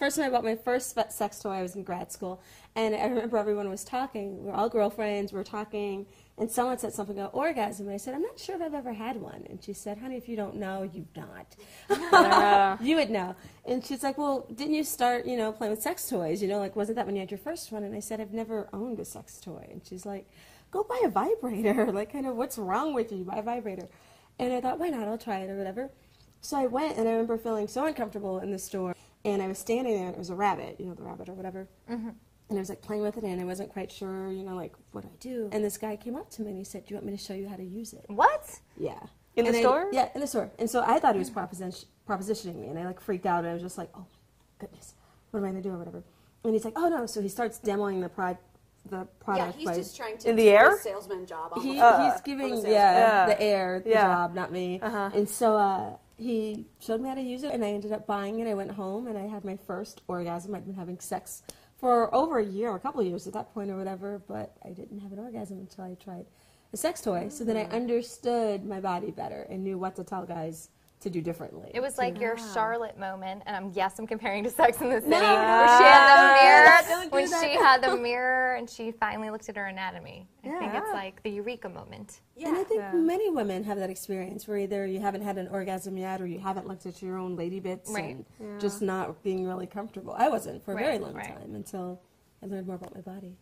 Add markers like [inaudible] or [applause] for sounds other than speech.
first time I bought my first sex toy, I was in grad school, and I remember everyone was talking. We are all girlfriends. We are talking, and someone said something about orgasm, and I said, "I'm not sure if I've ever had one." And she said, "Honey, if you don't know, you've not. [laughs] you would know." And she's like, "Well, didn't you start, you know, playing with sex toys? You know, like wasn't that when you had your first one?" And I said, "I've never owned a sex toy." And she's like, "Go buy a vibrator. [laughs] like, kind of, what's wrong with you? Buy a vibrator." And I thought, why not? I'll try it or whatever. So I went, and I remember feeling so uncomfortable in the store. And I was standing there, and it was a rabbit, you know, the rabbit or whatever. Mm-hmm. And I was like playing with it, and I wasn't quite sure, you know, like what I do. And this guy came up to me and he said, "Do you want me to show you how to use it?" What? Yeah. In And the I- store? Yeah, in the store. And so I thought he was proposition, propositioning me, and I like freaked out, and I was just like, "Oh, goodness, what am I gonna do or whatever?" And he's like, "Oh no!" So he starts demoing the prod, the product. Yeah, product. he's by- just trying to In the do air? a salesman job. he, almost. he's giving on the yeah, Yeah. the air the Yeah. job, not me. Uh-huh. And so uh, he showed me how to use it, and I ended up buying it. I went home and I had my first orgasm. I'd been having sex for over a year, or a couple of years at that point, or whatever. But I didn't have an orgasm until I tried a sex toy. So then I Mm. understood my body better and knew what to tell guys to do differently. It was like your Charlotte moment, and I'm yes, I'm comparing to [laughs] Sex in the City, No. where she had the mirror. When that. she had the [laughs] mirror and she finally looked at her anatomy. I think it's like the eureka moment. Yeah. And I Yeah. think many women have that experience where either you haven't had an orgasm yet or you haven't looked at your own lady bits Right. and just not being really comfortable. I wasn't for a very long right. time until I learned more about my body.